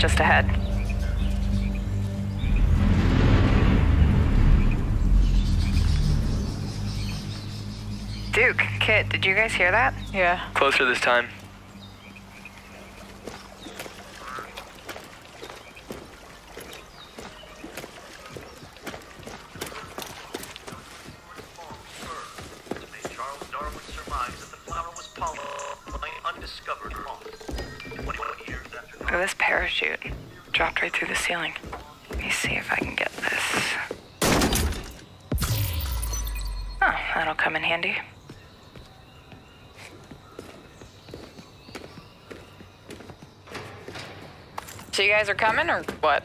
site is just ahead. Duke, Kit, did you guys hear that? Yeah. Closer this time. That'll come in handy. So you guys are coming or what?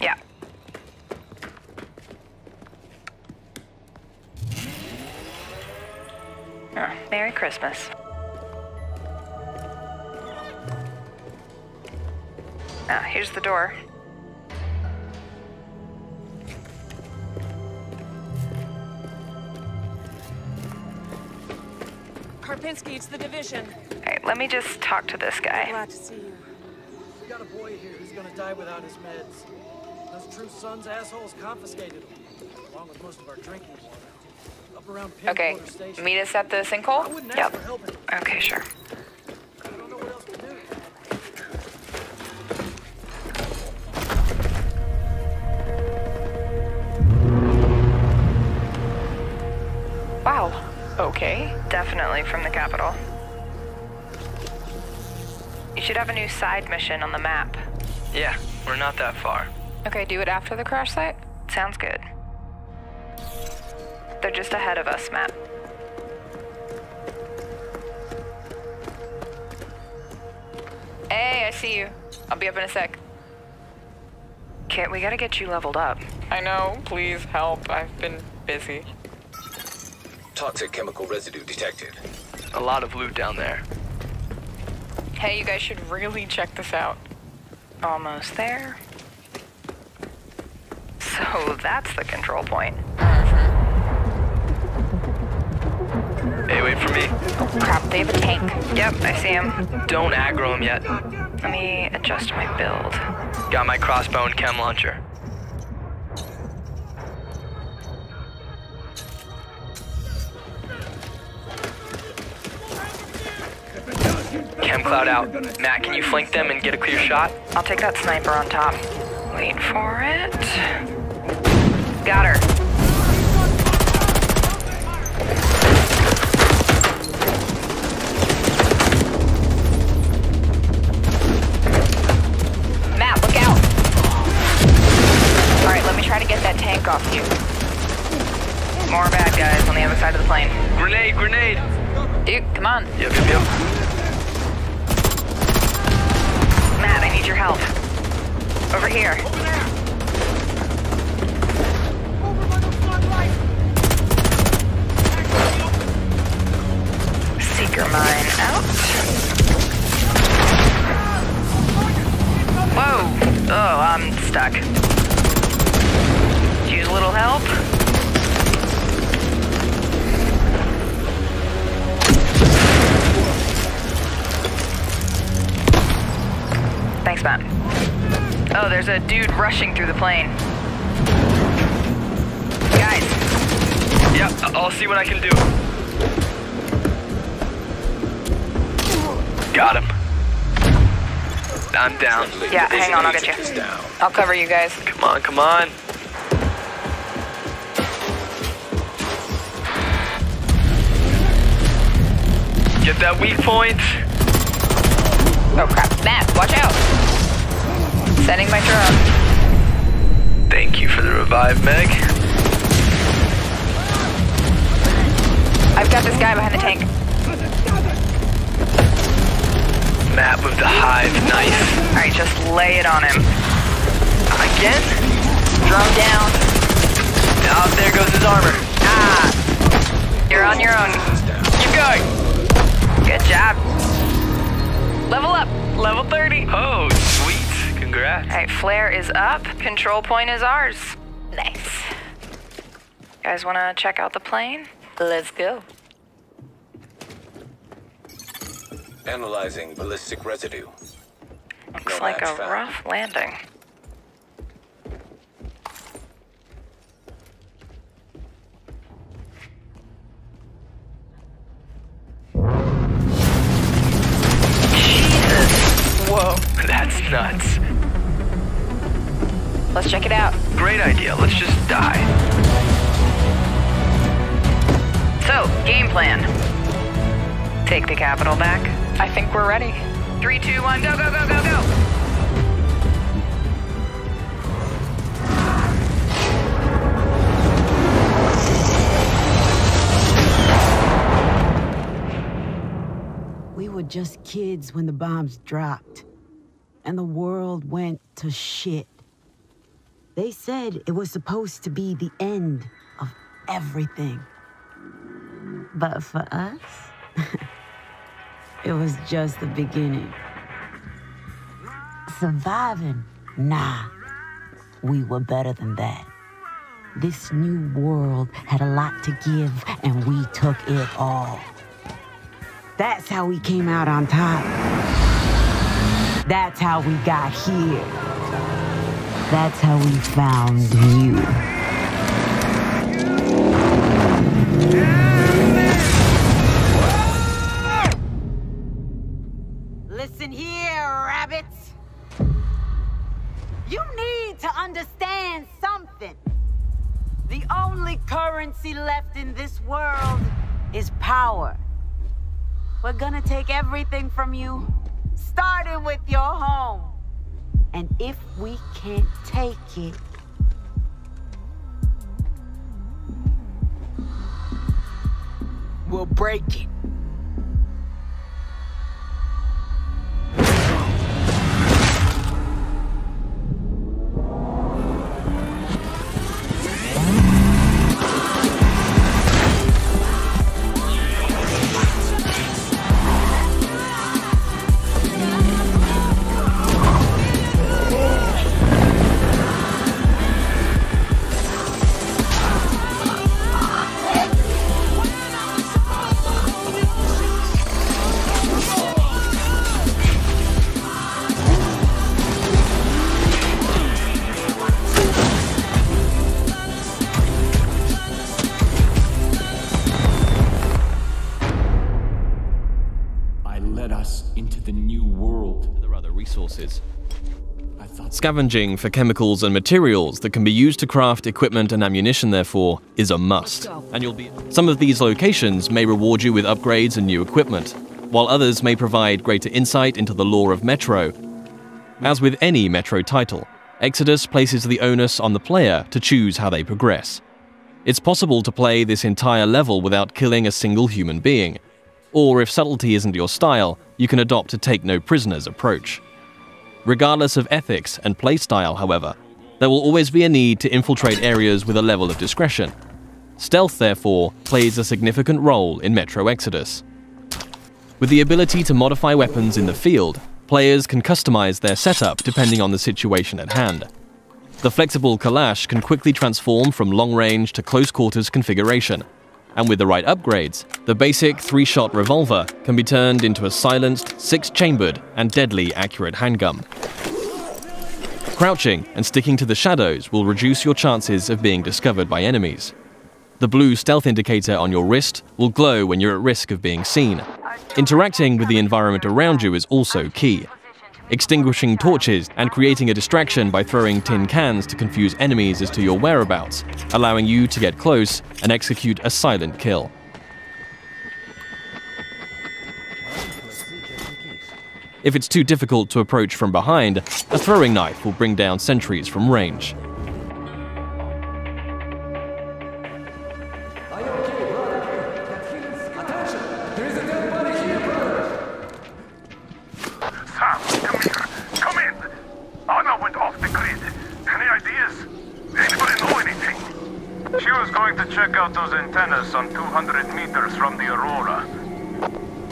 Yeah. Oh, Merry Christmas. Ah, here's the door. Karpinski, it's the division. Alright, let me just talk to this guy. I'm Glad to see you. We got a boy here who's gonna die without his meds. Those True Sons assholes confiscated him, along with most of our drinking water. Up around Okay. Meet us at the sinkhole? Yep. ask for help. Okay, sure. Okay. Definitely from the capital. You should have a new side mission on the map. Yeah, we're not that far. Okay, do it after the crash site? Sounds good. They're just ahead of us, Matt. Hey, I see you. I'll be up in a sec. Kit, we gotta get you leveled up. I know. Please help. I've been busy. Toxic chemical residue detected. A lot of loot down there. Hey, you guys should really check this out. Almost there. So that's the control point. Hey, wait for me. Oh, Crap, they have a tank. Yep, I see him. Don't aggro him yet. Let me adjust my build. Got my crossbow and chem launcher. Chem cloud out. Matt, can you flank them and get a clear shot? I'll take that sniper on top. Wait for it. Got her. Matt, look out! Alright, let me try to get that tank off you. More bad guys on the other side of the plane. Grenade, grenade! Dude, come on. Yep, yep, yep. Need your help. Over here. Seeker mine out. Whoa! Oh, I'm stuck. Use a little help. Oh, there's a dude rushing through the plane. Guys, Yep, I- I'll see what I can do. Got him. I'm down. Yeah, hang on, I'll get you. I'll cover you guys. Come on, come on. Get that weak point. Oh crap. Matt, watch out! Setting my drone. Thank you for the revive, Meg. I've got this guy behind the tank. Map of the hive, nice. alright, just lay it on him. Again? Drone down. Oh, there goes his armor. Ah! You're on your own. Keep going. Good job. Level up. Level 30. Oh, sweet. Congrats. Alright, flare is up. Control point is ours. Nice. Guys wanna check out the plane? Let's go. Analyzing ballistic residue. Looks No like a found. rough landing. Jesus! Whoa, that's nuts. Let's check it out. Great idea. Let's just die. So, game plan. Take the capital back. I think we're ready. Three, two, one, go, go, go, go, go. We were just kids when the bombs dropped, and the world went to shit. They said it was supposed to be the end of everything. But for us, it was just the beginning. Surviving? Nah. We were better than that. This new world had a lot to give, and we took it all. That's how we came out on top. That's how we got here. That's how we found you. Listen here, rabbits. You need to understand something. The only currency left in this world is power. We're gonna take everything from you, starting with your home. And if we can't take it, we'll break it. Scavenging for chemicals and materials that can be used to craft equipment and ammunition, therefore, is a must. And you'll be. Some of these locations may reward you with upgrades and new equipment, while others may provide greater insight into the lore of Metro. As with any Metro title, Exodus places the onus on the player to choose how they progress. It's possible to play this entire level without killing a single human being, or if subtlety isn't your style, you can adopt a take no prisoners approach. Regardless of ethics and playstyle, however, there will always be a need to infiltrate areas with a level of discretion. Stealth, therefore, plays a significant role in Metro Exodus. With the ability to modify weapons in the field, players can customize their setup depending on the situation at hand. The flexible Kalash can quickly transform from long range to close quarters configuration, and with the right upgrades, the basic three shot revolver can be turned into a silenced, six chambered, and deadly accurate handgun. Crouching and sticking to the shadows will reduce your chances of being discovered by enemies. The blue stealth indicator on your wrist will glow when you're at risk of being seen. Interacting with the environment around you is also key. Extinguishing torches and creating a distraction by throwing tin cans to confuse enemies as to your whereabouts, allowing you to get close and execute a silent kill. If it's too difficult to approach from behind, a throwing knife will bring down sentries from range. Sam, antennas some 200 meters from the Aurora.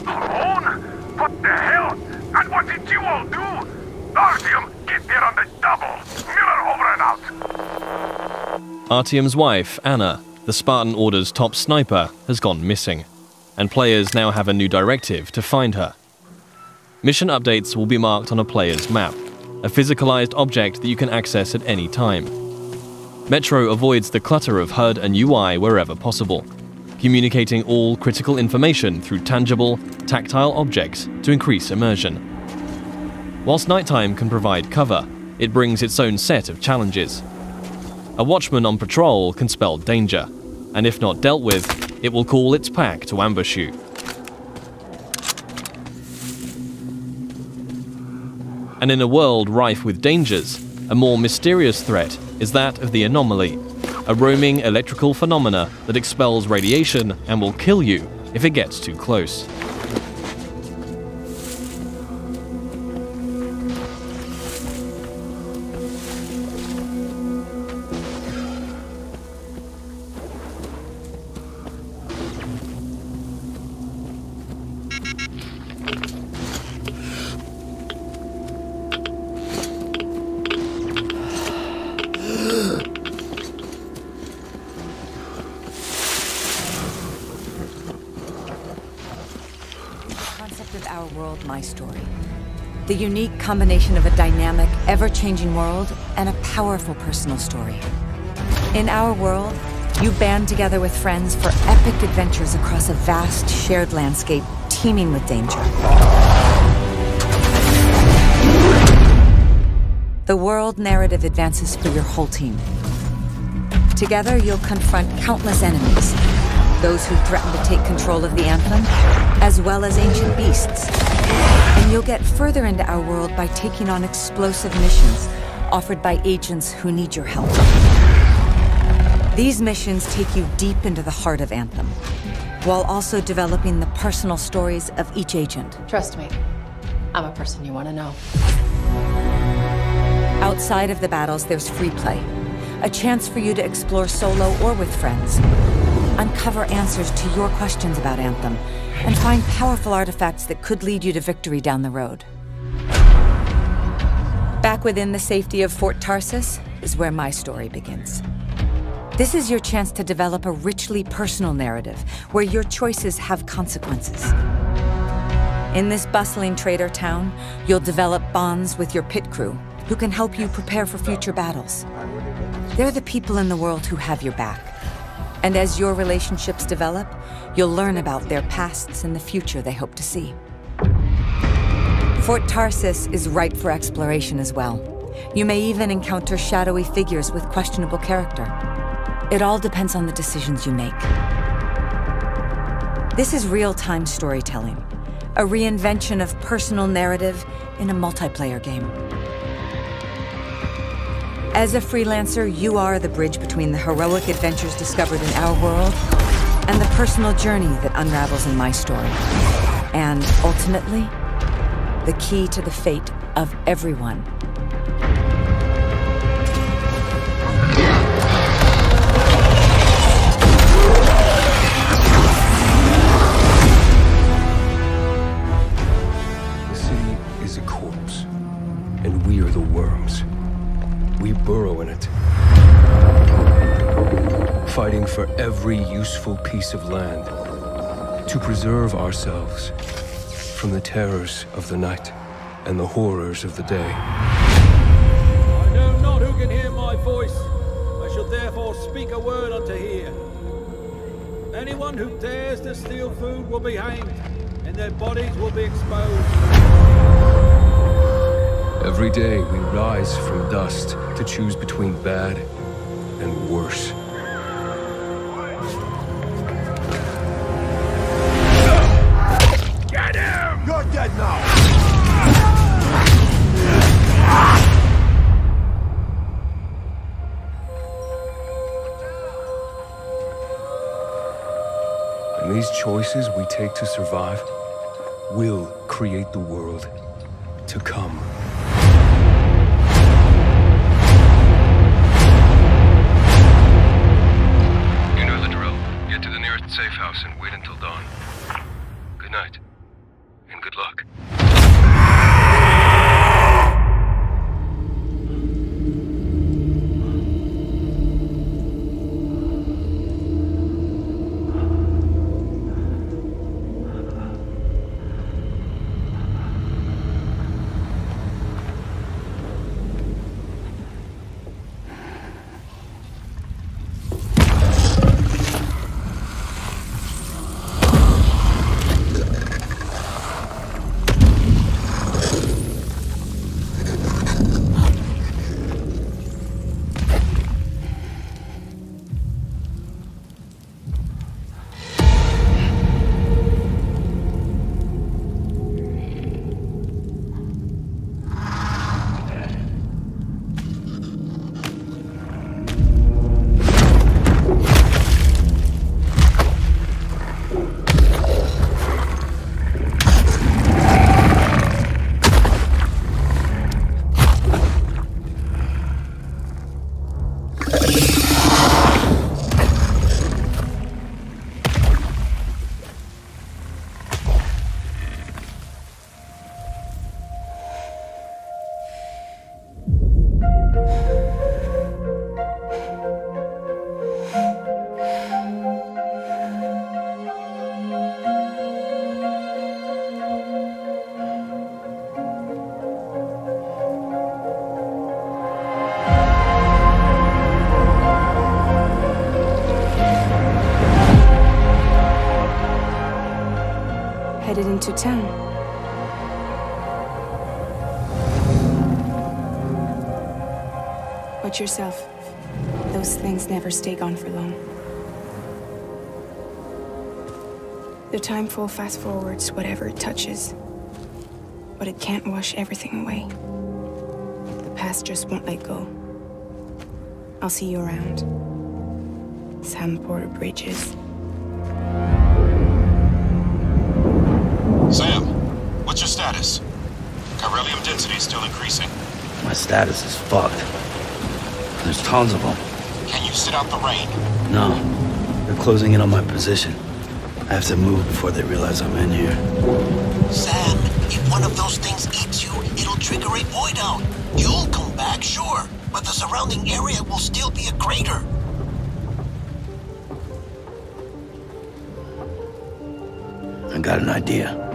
Alone? What the hell? And what did you all do? Artyom, get there on the double. Miller over and out. Artyom's wife, Anna, the Spartan Order's top sniper, has gone missing, and players now have a new directive to find her. mission updates will be marked on a player's map, a physicalized object that you can access at any time. Metro avoids the clutter of HUD and UI wherever possible, communicating all critical information through tangible, tactile objects to increase immersion. Whilst nighttime can provide cover, it brings its own set of challenges. A watchman on patrol can spell danger, and if not dealt with, it will call its pack to ambush you. And in a world rife with dangers, a more mysterious threat is that of the anomaly, a roaming electrical phenomena that expels radiation and will kill you if it gets too close. Combination of a dynamic, ever-changing world and a powerful personal story. In our world, you band together with friends for epic adventures across a vast, shared landscape teeming with danger. The world narrative advances for your whole team. Together, you'll confront countless enemies, those who threaten to take control of the Anthem, as well as ancient beasts. And you'll get further into our world by taking on explosive missions offered by agents who need your help. These missions take you deep into the heart of Anthem, while also developing the personal stories of each agent. Trust me, I'm a person you want to know. Outside of the battles, there's free play. A chance for you to explore solo or with friends. Uncover answers to your questions about Anthem, and find powerful artifacts that could lead you to victory down the road. Back within the safety of Fort Tarsis is where my story begins. This is your chance to develop a richly personal narrative where your choices have consequences. In this bustling trader town, you'll develop bonds with your pit crew who can help you prepare for future battles. They're the people in the world who have your back. And as your relationships develop, you'll learn about their pasts and the future they hope to see. Fort Tarsis is ripe for exploration as well. You may even encounter shadowy figures with questionable character. It all depends on the decisions you make. This is real-time storytelling, a reinvention of personal narrative in a multiplayer game. As a freelancer, you are the bridge between the heroic adventures discovered in our world and the personal journey that unravels in my story. And ultimately, the key to the fate of everyone. For every useful piece of land to preserve ourselves from the terrors of the night and the horrors of the day. I know not who can hear my voice. I shall therefore speak a word unto hear. Anyone who dares to steal food will be hanged, and their bodies will be exposed. Every day we rise from dust to choose between bad and worse. These choices we take to survive will create the world to come. Into town. Watch yourself. Those things never stay gone for long. The time timefall fast forwards whatever it touches. But it can't wash everything away. The past just won't let go. I'll see you around. Sam Porter Bridges. Density is still increasing. My status is fucked. There's tons of them. Can you sit out the rain? No. They're closing in on my position. I have to move before they realize I'm in here. Sam, if one of those things eats you, it'll trigger a void out. You'll come back, sure, but the surrounding area will still be a crater. I got an idea.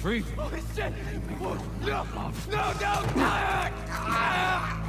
Free. Holy shit! No! No! No! Ah!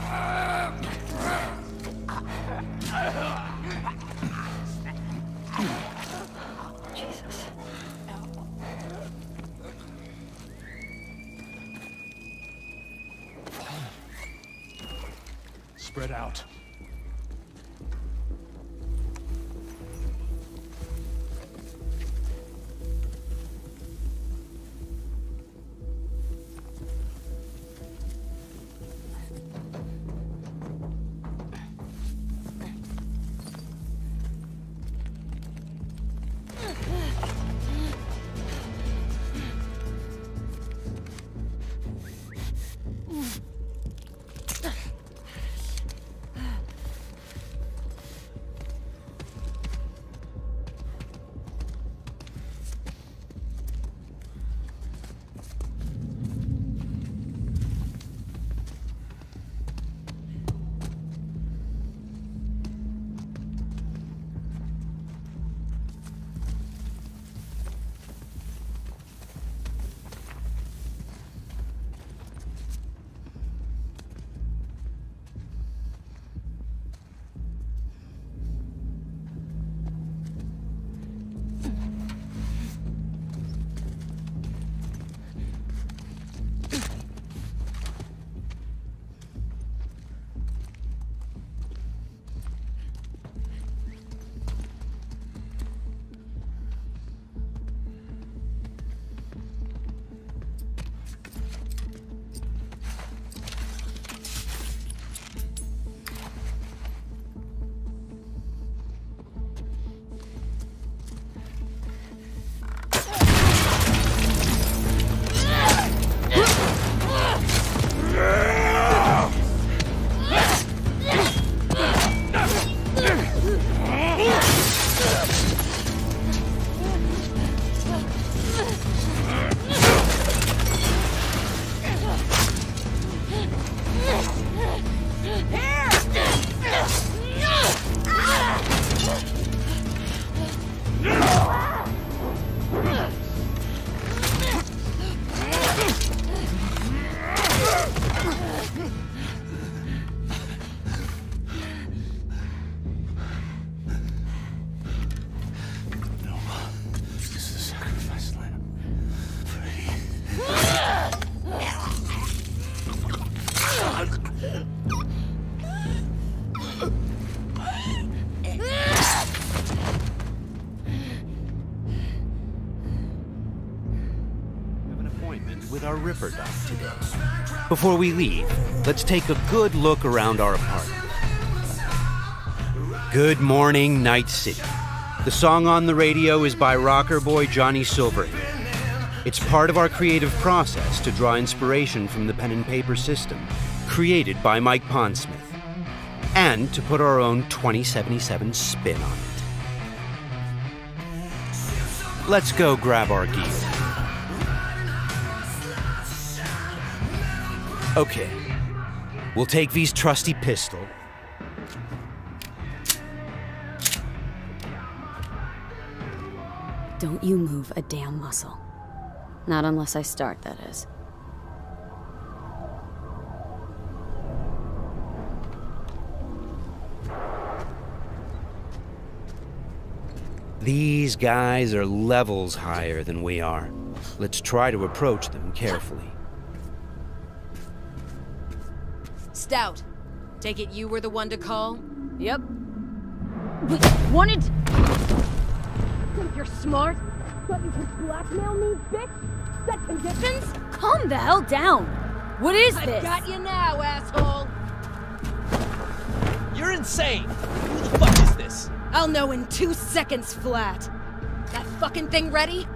Today. Before we leave, let's take a good look around our apartment. Good morning, Night City. The song on the radio is by rocker boy Johnny Silverhand. It's part of our creative process to draw inspiration from the pen and paper system created by Mike Pondsmith, and to put our own 2077 spin on it. Let's go grab our gear. Okay. We'll take V's trusty pistol. Don't you move a damn muscle. Not unless I start, that is. These guys are levels higher than we are. Let's try to approach them carefully. Stout. Take it you were the one to call? Yep. Wait, wanted? Think you're smart? Thought you could blackmail me, bitch? Set conditions? Calm the hell down. What is I've this? got you now, asshole. You're insane. Who the fuck is this? I'll know in two seconds flat. That fucking thing ready?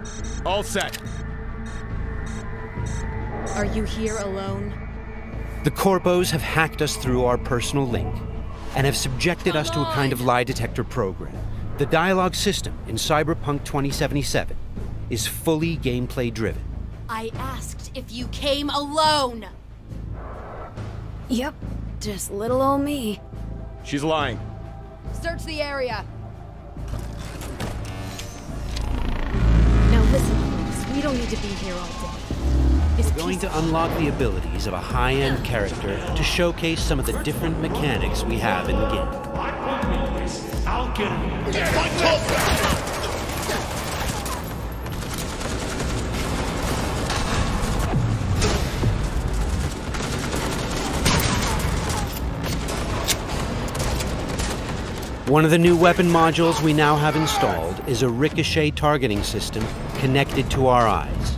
All set. Are you here alone? The Corpos have hacked us through our personal link and have subjected us to a kind of lie detector program. The dialogue system in Cyberpunk 2077 is fully gameplay driven. I asked if you came alone. Yep, just little old me. She's lying. Search the area. Now listen, folks, we don't need to be here all day. We're going to unlock the abilities of a high-end character to showcase some of the different mechanics we have in the game. One of the new weapon modules we now have installed is a ricochet targeting system connected to our eyes.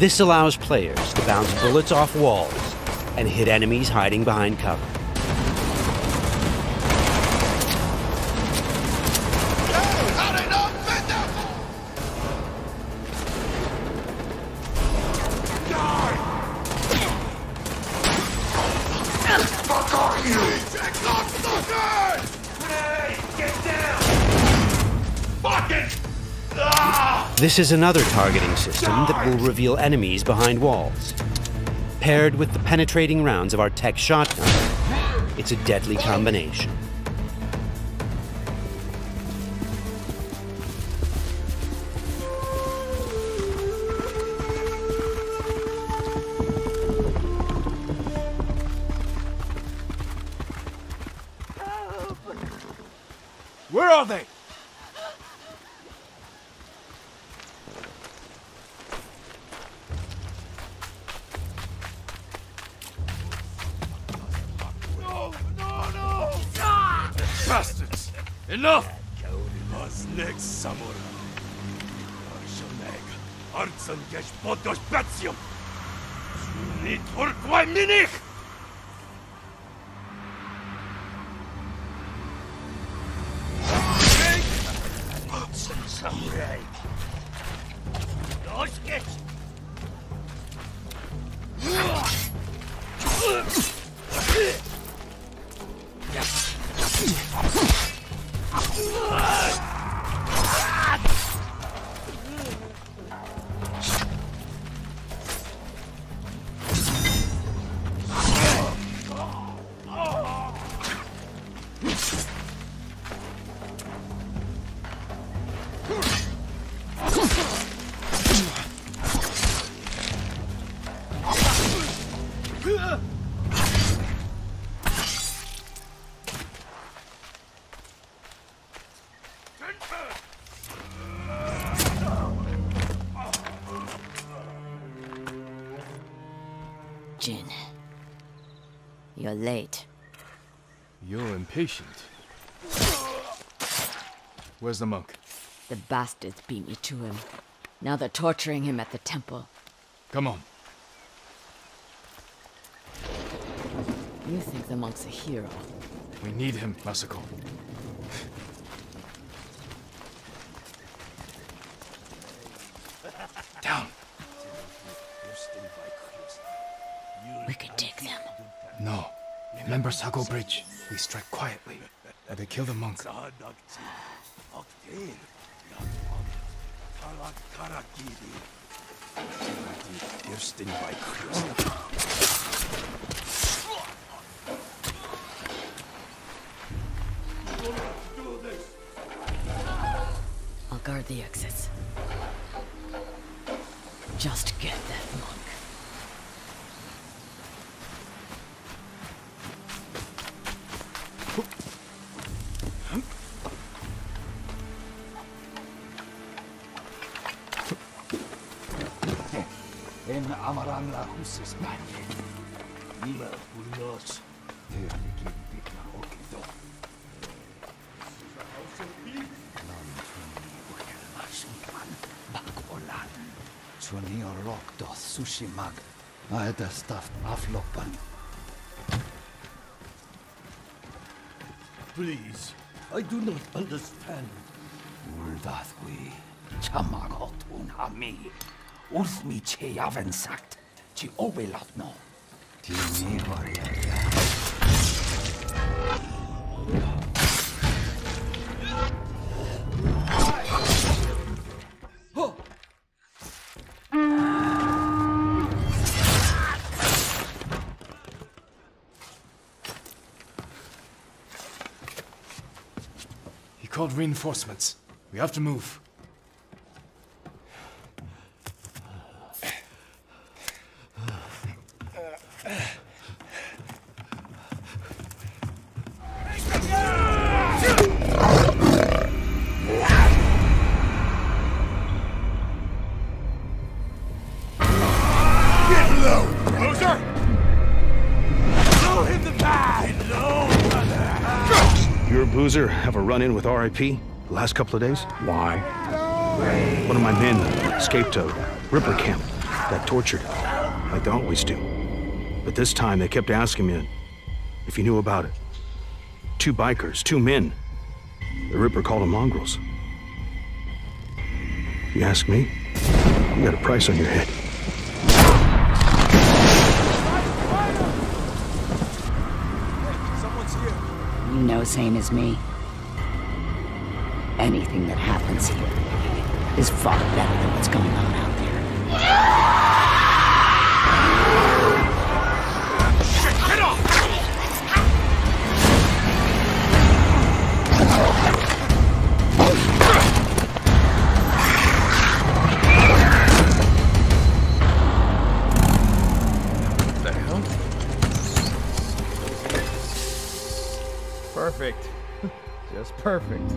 This allows players to bounce bullets off walls and hit enemies hiding behind cover. This is another targeting system that will reveal enemies behind walls. Paired with the penetrating rounds of our tech shotgun, it's a deadly combination. Arcen gdzieś pod ośpacją! Ni turkła minich! Jin. You're late. You're impatient. Where's the monk? The bastards beat me to him. Now they're torturing him at the temple. Come on. You think the monk's a hero. We need him, Masako. Remember Sago Bridge? We strike quietly. and they kill the monk. I'll guard the exits. Just get that monk. Okido. Nam tuni uhelma suman bakolan. Tuni orokdo sushi mag. Aeda staff aflopan. Please, I do not understand. Uldathwi, chamagotun hami. Wrth mi ti afen sagt, ti owelodd. Ti mi wariad He called reinforcements. We have to move. Run-in with RIP the last couple of days? Why? One of my men escaped a Ripper camp, got tortured, like they always do. But this time they kept asking me if he knew about it. Two bikers, two men. The Ripper called them mongrels. If you ask me, you got a price on your head. Someone's here. You know same as me. Anything that happens here is far better than what's going on out there. Get off! the hell? Perfect. Just perfect.